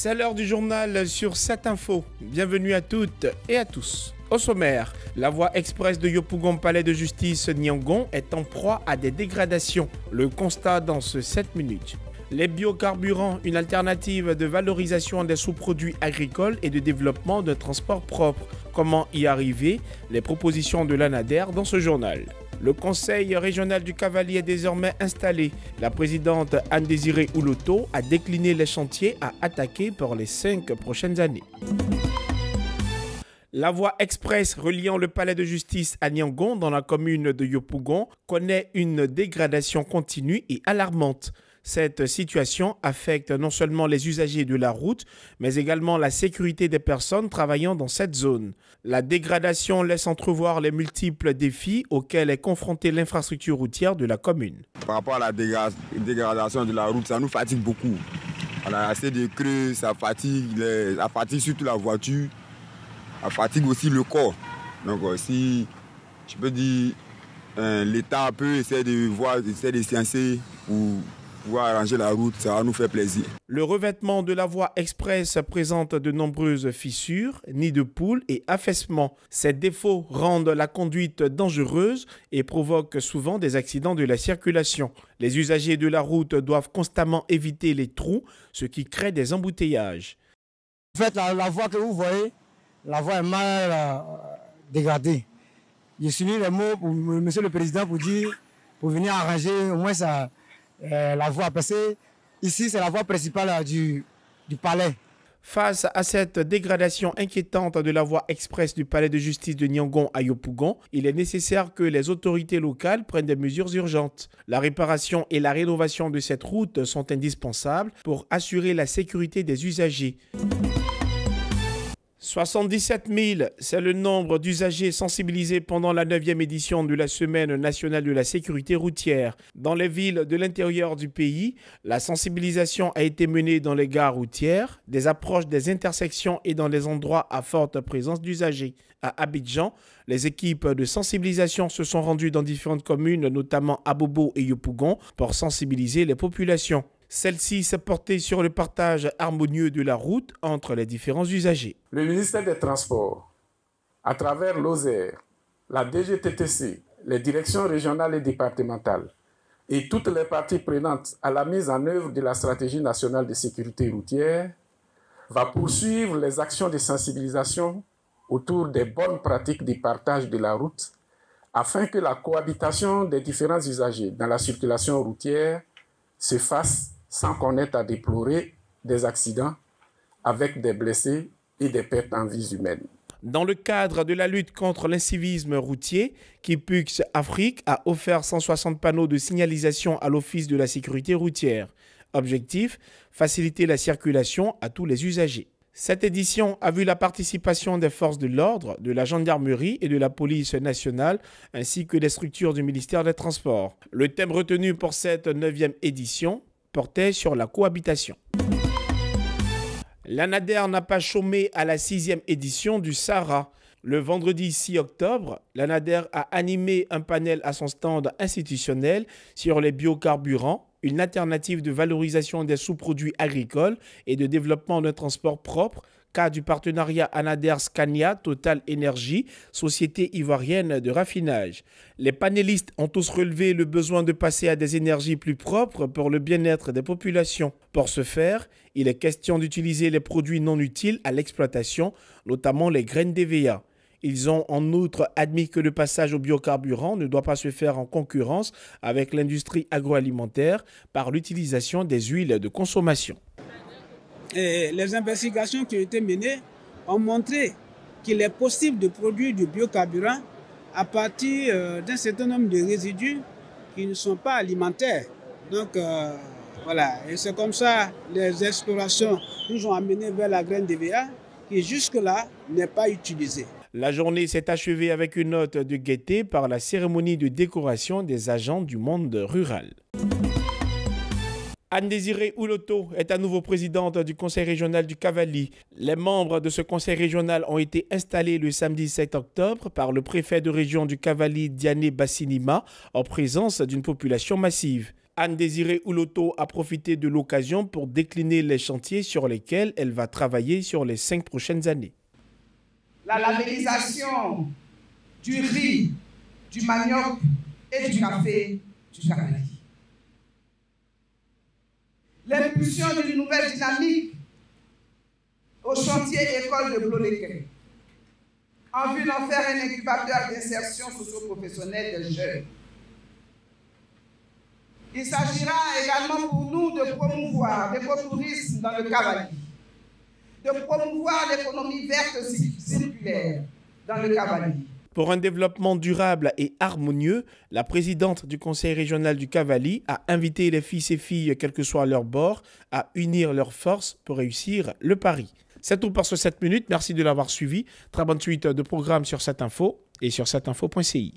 C'est l'heure du journal sur cette info. Bienvenue à toutes et à tous. Au sommaire, la voie express de Yopougon Palais de Justice Nyangon est en proie à des dégradations. Le constat dans ce 7 minutes. Les biocarburants, une alternative de valorisation des sous-produits agricoles et de développement de transport propre. Comment y arriver? Les propositions de l'ANADER dans ce journal. Le conseil régional du Cavalier est désormais installé. La présidente Anne-Désirée Ouloto a décliné les chantiers à attaquer pour les cinq prochaines années. La voie express reliant le palais de justice à Nyangon dans la commune de Yopougon connaît une dégradation continue et alarmante. Cette situation affecte non seulement les usagers de la route, mais également la sécurité des personnes travaillant dans cette zone. La dégradation laisse entrevoir les multiples défis auxquels est confrontée l'infrastructure routière de la commune. Par rapport à la dégradation de la route, ça nous fatigue beaucoup. On a assez de creux, ça fatigue, fatigue surtout la voiture, ça fatigue aussi le corps. Donc euh, si je peux dire, euh, l'État peut essayer de voir, essayer de sciencer ou arranger la route, ça va nous faire plaisir. Le revêtement de la voie express présente de nombreuses fissures, nids de poules et affaissements. Ces défauts rendent la conduite dangereuse et provoquent souvent des accidents de la circulation. Les usagers de la route doivent constamment éviter les trous, ce qui crée des embouteillages. En fait, la, voie que vous voyez, la voie est mal euh, dégradée. J'ai souligné les mots pour Monsieur le Président pour dire, pour venir arranger au moins ça euh, la voie. Parce que ici, c'est la voie principale du, du palais. Face à cette dégradation inquiétante de la voie express du palais de justice de Nyangon à Yopougon, il est nécessaire que les autorités locales prennent des mesures urgentes. La réparation et la rénovation de cette route sont indispensables pour assurer la sécurité des usagers. 77 000, c'est le nombre d'usagers sensibilisés pendant la 9e édition de la Semaine nationale de la sécurité routière. Dans les villes de l'intérieur du pays, la sensibilisation a été menée dans les gares routières, des approches des intersections et dans les endroits à forte présence d'usagers. À Abidjan, les équipes de sensibilisation se sont rendues dans différentes communes, notamment à Bobo et Yopougon, pour sensibiliser les populations. Celle-ci s'est portée sur le partage harmonieux de la route entre les différents usagers. Le ministère des Transports, à travers l'OSER, la DGTTC, les directions régionales et départementales et toutes les parties prenantes à la mise en œuvre de la stratégie nationale de sécurité routière, va poursuivre les actions de sensibilisation autour des bonnes pratiques de partage de la route afin que la cohabitation des différents usagers dans la circulation routière se fasse sans qu'on ait à déplorer des accidents avec des blessés et des pertes en vie humaines. Dans le cadre de la lutte contre l'incivisme routier, Kipux Afrique a offert 160 panneaux de signalisation à l'Office de la sécurité routière. Objectif, faciliter la circulation à tous les usagers. Cette édition a vu la participation des forces de l'ordre, de la gendarmerie et de la police nationale, ainsi que des structures du ministère des Transports. Le thème retenu pour cette neuvième édition, sur la cohabitation. L'ANADER n'a pas chômé à la sixième édition du Sahara. Le vendredi 6 octobre, l'ANADER a animé un panel à son stand institutionnel sur les biocarburants, une alternative de valorisation des sous-produits agricoles et de développement d'un transport propre cas du partenariat Anader Scania Total Énergie, société ivoirienne de raffinage. Les panélistes ont tous relevé le besoin de passer à des énergies plus propres pour le bien-être des populations. Pour ce faire, il est question d'utiliser les produits non utiles à l'exploitation, notamment les graines d'EVA. Ils ont en outre admis que le passage au biocarburant ne doit pas se faire en concurrence avec l'industrie agroalimentaire par l'utilisation des huiles de consommation les investigations qui ont été menées ont montré qu'il est possible de produire du biocarburant à partir euh, d'un certain nombre de résidus qui ne sont pas alimentaires. Donc euh, voilà, et c'est comme ça les explorations nous ont amenés vers la graine d'EVA qui jusque-là n'est pas utilisée. La journée s'est achevée avec une note de gaieté par la cérémonie de décoration des agents du monde rural. Anne-Désirée Ouloto est à nouveau présidente du conseil régional du Cavali. Les membres de ce conseil régional ont été installés le samedi 7 octobre par le préfet de région du Cavali, Diane Bassinima, en présence d'une population massive. Anne-Désirée Ouloto a profité de l'occasion pour décliner les chantiers sur lesquels elle va travailler sur les cinq prochaines années. La labellisation du riz, du manioc et du café du Cavali. L'impulsion d'une nouvelle dynamique au chantier école de Bloléquin, en vue d'en faire un incubateur d'insertion socio-professionnelle des jeunes. Il s'agira également pour nous de promouvoir l'écotourisme dans le Cavalier, de promouvoir l'économie verte circulaire dans le Cavalier. Pour un développement durable et harmonieux, la présidente du conseil régional du Cavali a invité les fils et filles, quel que soit leur bord, à unir leurs forces pour réussir le pari. C'est tout pour ce 7 minutes. Merci de l'avoir suivi. Très bonne suite de programmes sur cette info et sur cetteinfo.ci.